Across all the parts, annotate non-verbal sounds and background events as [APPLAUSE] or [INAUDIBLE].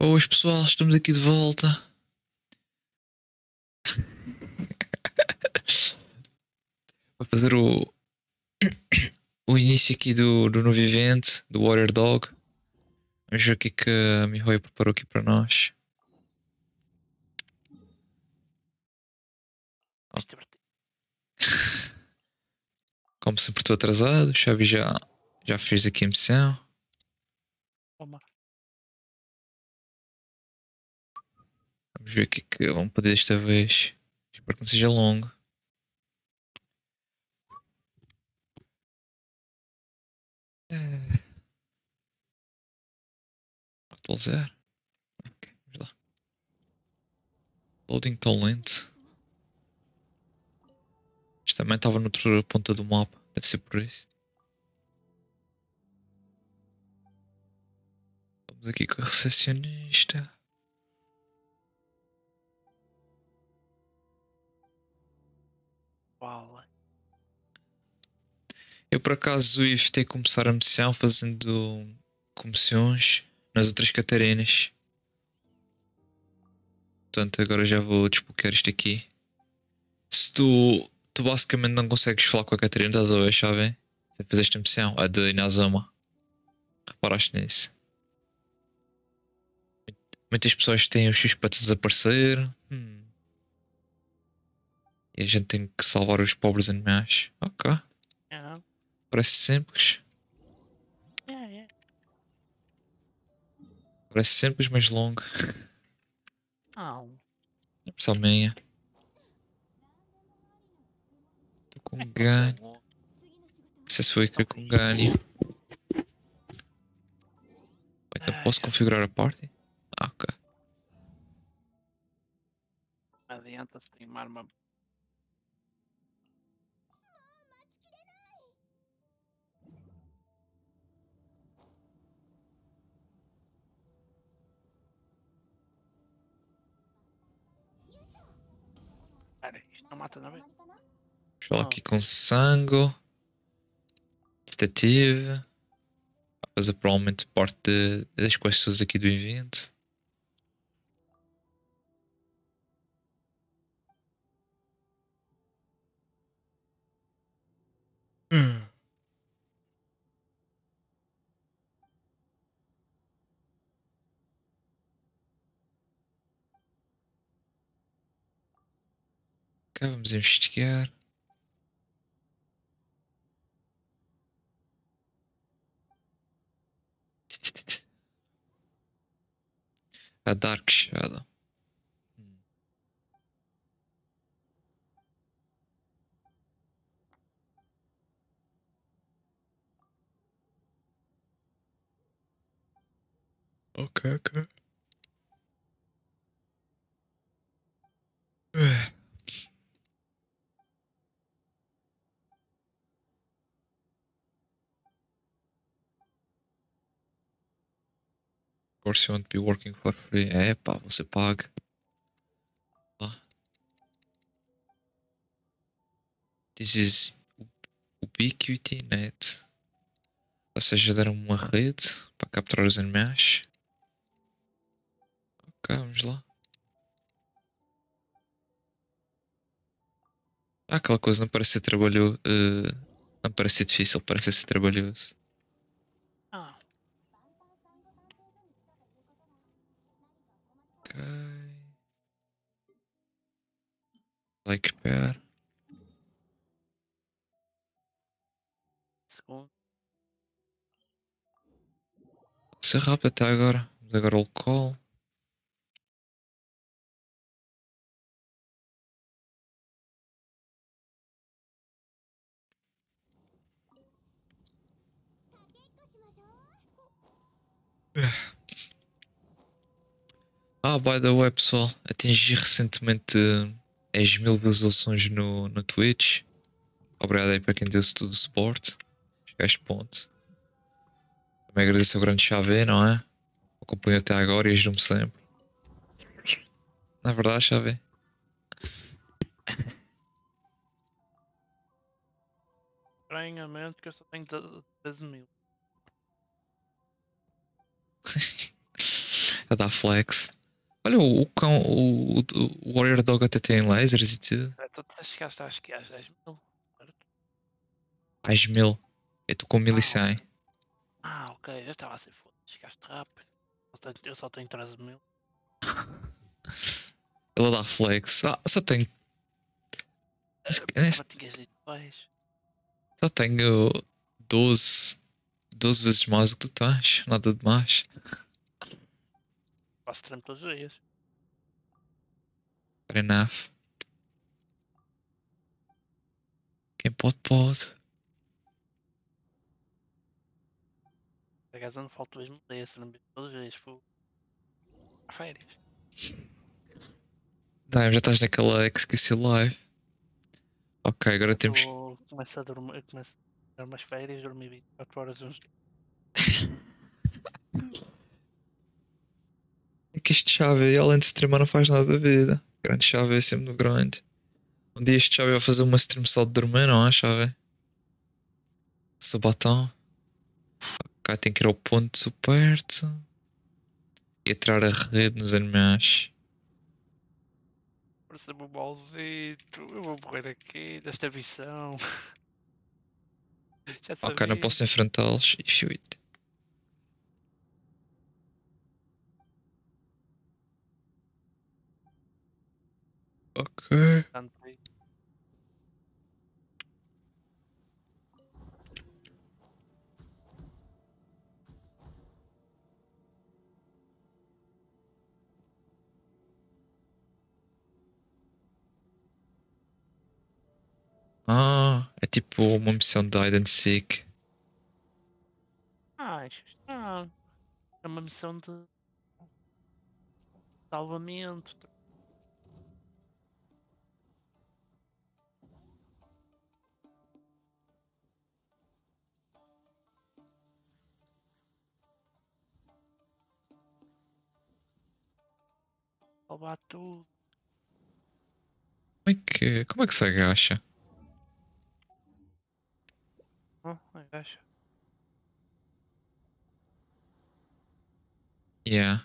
Boas pessoal, estamos aqui de volta. [LAUGHS] Vou fazer o, o início aqui do, do novo evento, do Warrior Dog. Vamos ver o que, é que a Mihoyo preparou aqui para nós. É. Como sempre estou atrasado, Xavi já, já fez aqui a missão. Toma. Vamos ver o que é que vamos poder desta vez. Espero que não seja longo. Atualizar. Ok, vamos lá. Loading tão lento. Isto também estava noutra ponta do mapa. Deve ser por isso. Vamos aqui com a recepcionista. Uau. Eu por acaso evitei começar a missão fazendo comissões nas outras Catarinas. Portanto, agora já vou desbloquear isto aqui. Se tu, tu basicamente não consegues falar com a Catarina, estás a ver, chave? Sem fazer esta missão, a de Inazuma. Reparaste nisso? Muitas pessoas têm os X para desaparecer. Hum. E a gente tem que salvar os pobres animais. Ok. Aham. Parece simples. É, é. Parece simples, mas longo. Não. É Só meia. Estou com ganho. Não sei se foi querer com ganho. Então posso configurar a party? Ah, ok. Não adianta se tem uma arma. Não mata na vez. Vamos falar aqui com Sango. Detetive. Vai fazer provavelmente parte de- das quests aqui do evento. Ok, vamos investigar. A Dark Shadow. Hum. Ok, ok. Course you won't be working for free. É pá, você paga. Lá. This is Ubiquity Net. Ou seja, deram uma rede para capturar os animais. Ok, vamos lá. Ah, aquela coisa não parece ser trabalhoso. não parece ser difícil, parece ser trabalhoso. Like pair. segundo. Ser rápido até agora. Vamos agora ao call. Ah, by the way, pessoal, atingi recentemente as mil visualizações no, no Twitch. Obrigado aí para quem deu-se todo o suporte. Este ponto. Também agradeço ao grande Xavé, não é? Acompanho até agora e ajuda-me sempre. Na verdade, Xavé. Estranhamente que eu só tenho 13 mil. [LAUGHS] A dar flex. Olha, o, cão, o, o, Warrior Dog até tem lasers e tudo. É, Tu te chegaste acho que às 10 mil. Às mil. Eu estou com 1100. Ah, ok. Eu estava assim, foda chegaste rápido. Eu só tenho- Eu só tenho 13 mil. [LAUGHS] Ele dá flex. Ah, só tenho. Mas tinhas dito mais. Só tenho 12. 12 vezes mais do que tu tens. Nada de mais. Faço treino todos os dias. Fair enough. Quem pode, pode. Acaso eu não falto dois mil dias. Treino todos os dias. Fui. A férias. Não, já estás naquela XQC Live. Ok, agora temos. Começo a dormir. Começo a ter umas férias. Dormi 24 horas uns dias. [LAUGHS] Que este chave, além de streamar, não faz nada da vida. Grande chave é sempre no grind. Um dia este chave vai fazer uma stream só de dormir, não é, chave? Sabatão. Ok, tem que ir ao ponto super perto. E atirar a rede nos animais. Parece-me um maldito. Eu vou morrer aqui desta missão. [LAUGHS] Já sabia. Ok, não posso enfrentá-los. E shoot. Ok. Ah, é tipo uma missão de hide and seek. Ah, ah, é uma missão de salvamento. Salvar tudo. Como é que, como é que se agacha? Oh, agacha. Yeah.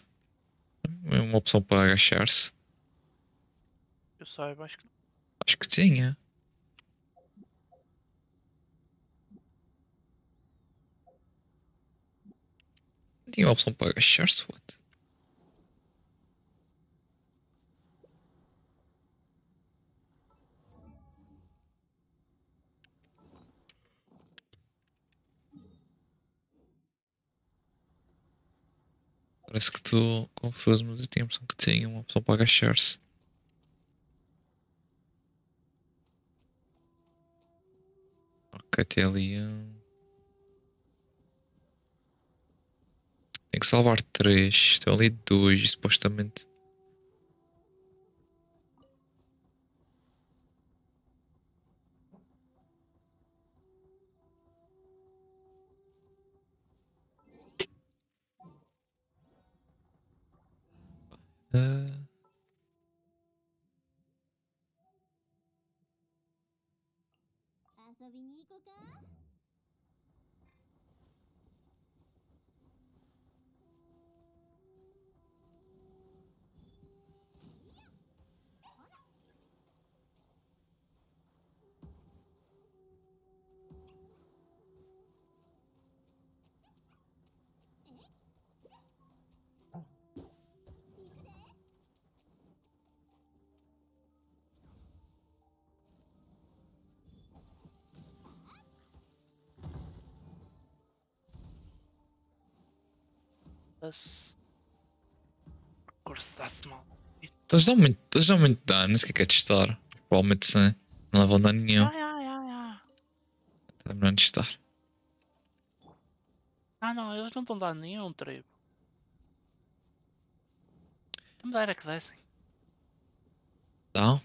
É uma opção para agachar-se. Eu saiba, acho que não. Acho que tinha. Tinha uma opção para agachar-se, what? Parece que estou confuso, mas eu tinha a impressão que tinha uma opção para agachar-se. Ok, tem ali um. Tem que salvar três. Tem ali dois, supostamente. Ah, Foda-se. Curso mal. Eles dão muito, eles dão muito dano, isso que é testar. Provavelmente sim. Não levam dano nenhum. Ah, ah, ah, ah. Tá melhor testar. Ah não, eles não estão dando nenhum tribo. Não me era que dessem. Não?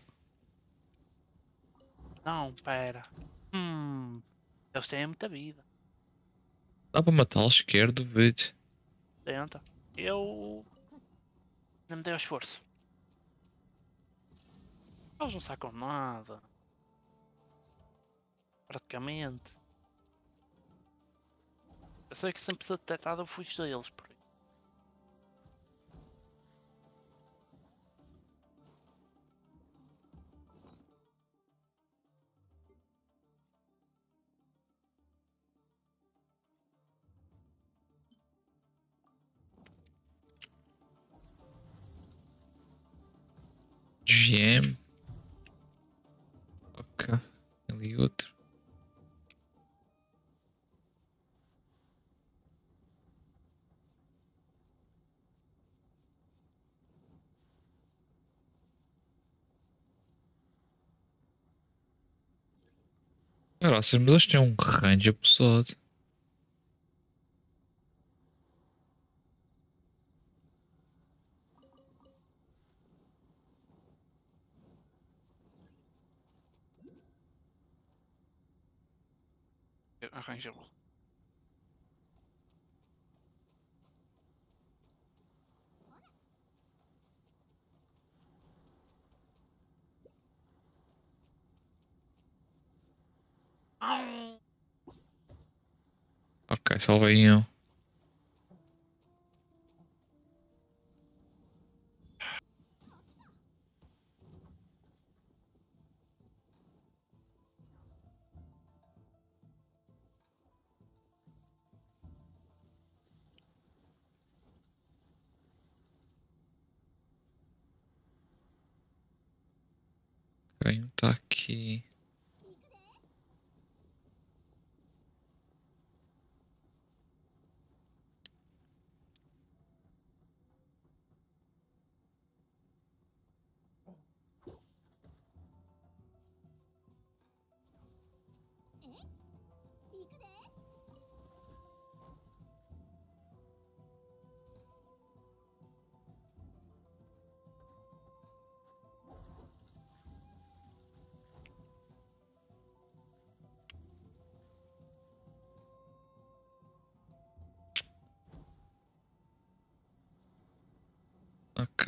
Não, pera. Hum. Eles têm muita vida. Dá para matar esquerdo, vídeo. 70. Eu. Não me dei ao esforço. Eles não sacam nada. Praticamente. Eu sei que sempre detectado eu fujo deles por. VM. Ok. Ali outro. Graças, mas eles têm um range pesado. Arranjamos. Ah, Ok, salvei um. Ok, um tá aqui.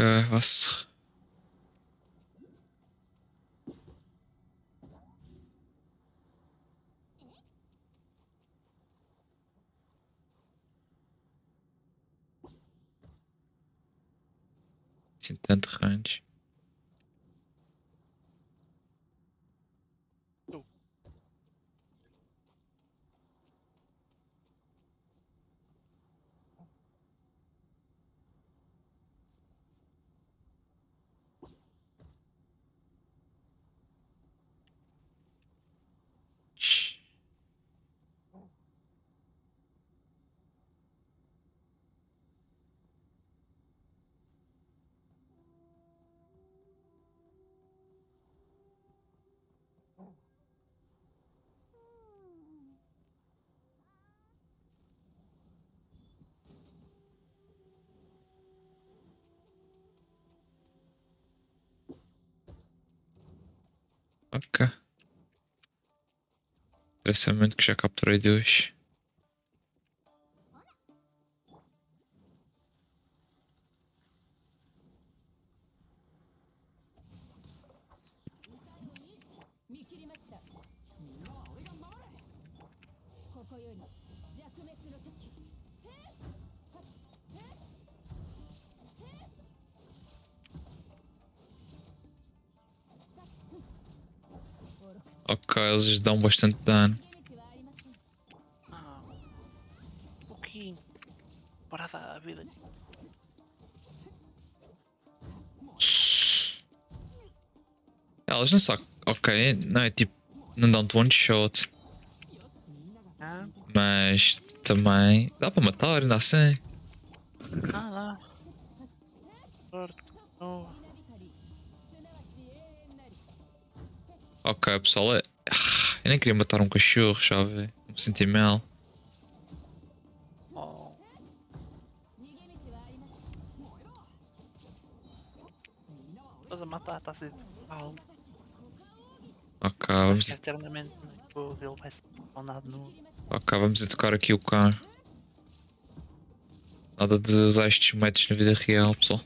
Ok, was? Assim, tanto range. Tu. Shhh. Ok. Pensamento que já capturei dois. Ok, eles dão bastante dano. ah, um pouquinho. Parada a vida. Elas não só. Ok, não é tipo. Não dão-te one shot. Ah, Mas também. Dá para matar, ainda assim. ah. Oh, Ok, pessoal. É... Eu nem queria matar um cachorro, vê. Me senti mal. oh. Estás a matar, está a ser mal. Ok, vamos, Eternamente ele vai ser no. ok, vamos tocar aqui o carro. Nada de usar estes métodos na vida real, pessoal.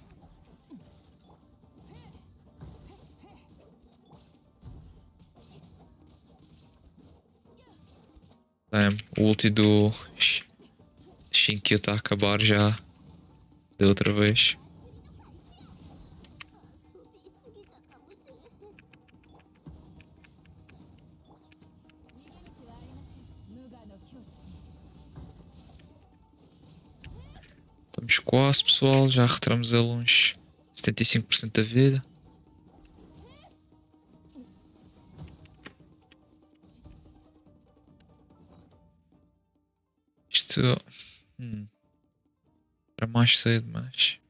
O ulti do Sh- Shinkyo está a acabar já. De outra vez. Estamos quase, pessoal. Já retiramos ele uns 75% da vida. Isto. Hum, era mais cedo, mas.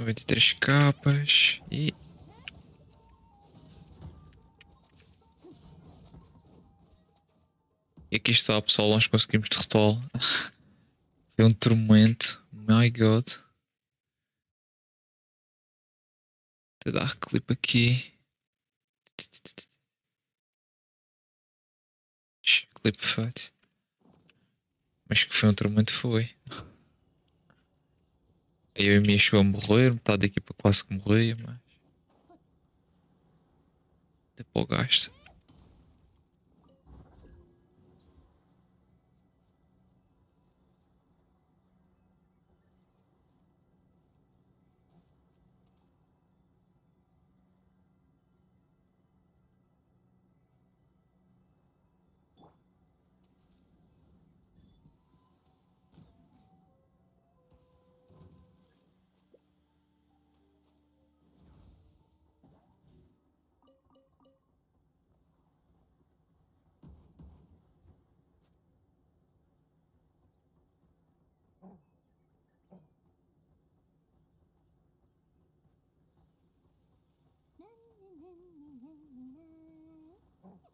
Noventa e três capas e. E aqui está pessoal, nós conseguimos derrotá-lo. [LAUGHS] Foi um tormento. My god. Vou dar clipe aqui. Clipe feito. Mas que foi um tormento foi. Eu e a minha chegou a morrer, metade da equipa quase que morria, mas. Depois gasta.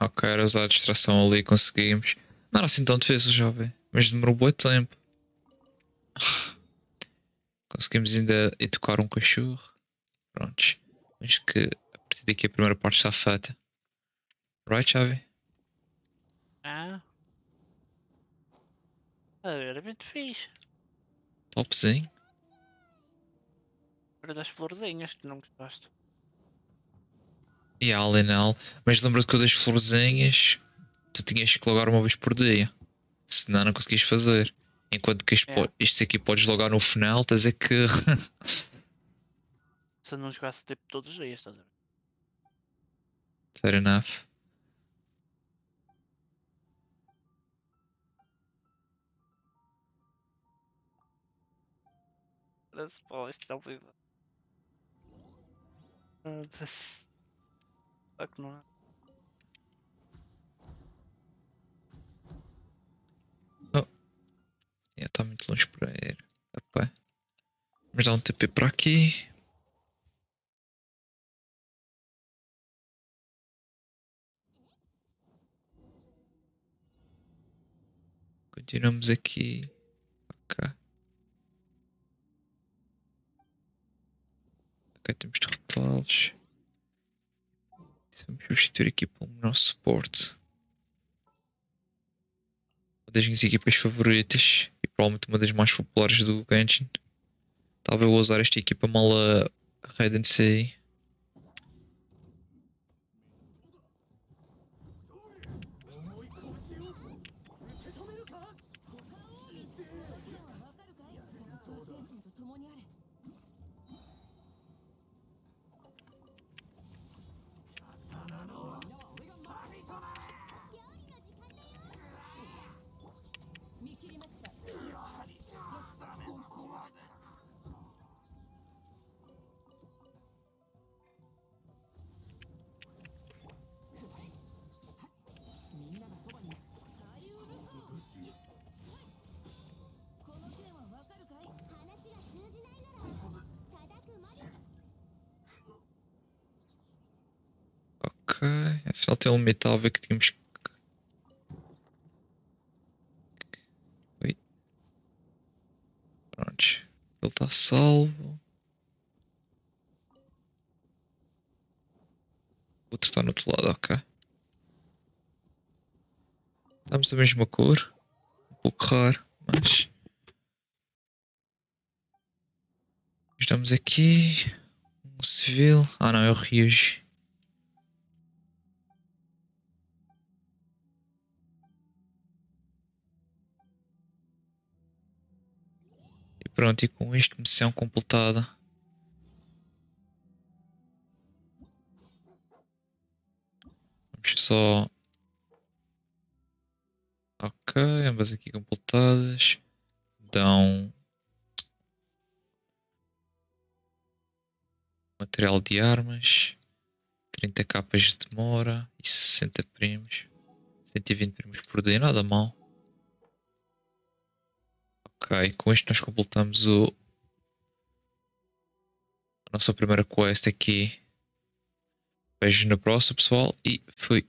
Ok, era usar a distração ali conseguimos. Não era assim tão difícil, jovem. Mas demorou muito tempo. [SIGHS] Conseguimos ainda educar um cachorro. Prontos. Acho que a partir daqui a primeira parte está feita. Right, Xavi? Ah. A ver, é muito fixe. Topzinho. Para das florzinhas que não gostaste. E a Alenal. Mas lembra-te que eu das florzinhas tu tinhas que logar uma vez por dia. Senão não conseguias fazer. Enquanto que este, É. este aqui podes logar no final, estás a que. [LAUGHS] Se eu não jogasse tipo todos os dias, estás a ver? Fair enough. Isto é horrível. Ah, das- Só que não é. Está muito longe para ir. Epá. Mas dá um TP para aqui. Continuamos aqui. Ok. Ok, temos de. Vamos substituir aqui um menor suporte. Uma das minhas equipas favoritas e provavelmente uma das mais populares do Genshin. Estava eu a usar esta equipa mal a Já metal ver que tínhamos que. Oi. Prontos. Ele está salvo. O outro está no outro lado, ok. Estamos a mesma cor. Um pouco raro, mas. Estamos aqui. Um civil. Ah não, eu Rios. Pronto, e com isto missão completada. Vamos só. Ok, ambas aqui completadas. Dão material de armas, 30 capas de demora e 60 primos. 120 primos por dia, nada mal. Ok, com isto nós completamos o a nossa primeira quest aqui. Vejo no próximo pessoal e fui.